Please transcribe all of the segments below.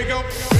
we go.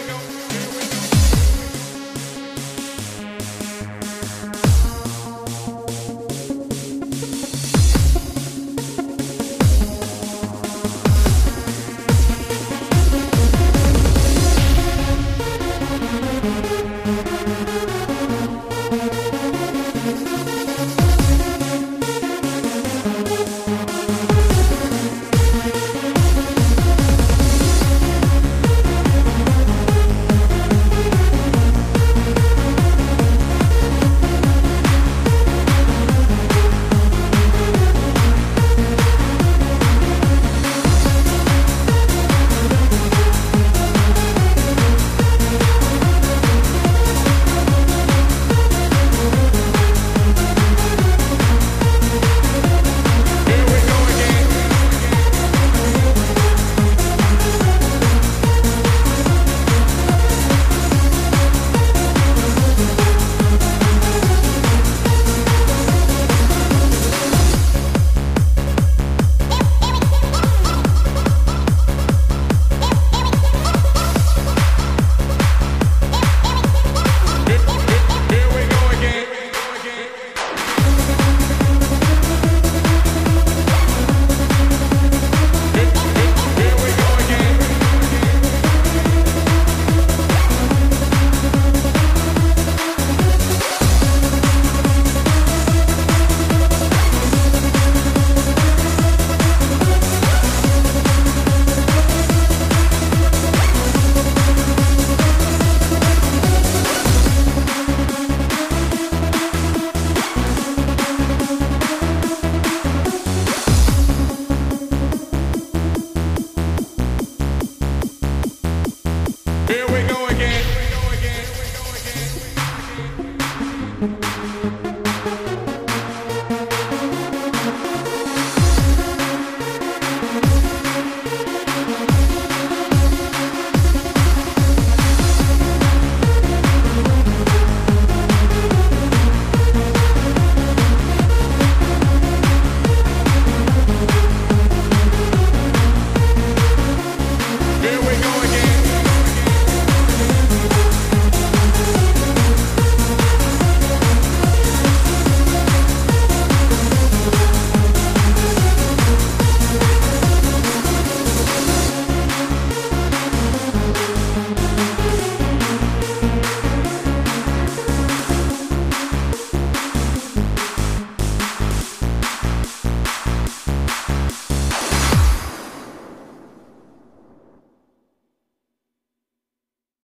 Here we